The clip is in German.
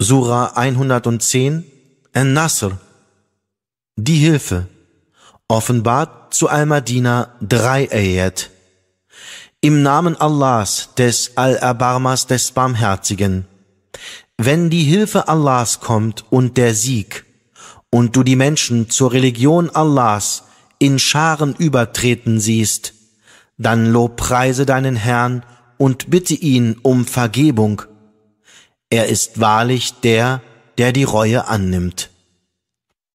Surah 110 An-Nasr Die Hilfe. Offenbart zu Al-Madina 3 Ayat. Im Namen Allahs, des Allerbarmers, des Barmherzigen. Wenn die Hilfe Allahs kommt und der Sieg, und du die Menschen zur Religion Allahs in Scharen übertreten siehst, dann lobpreise deinen Herrn und bitte ihn um Vergebung er ist wahrlich der, der die Reue annimmt.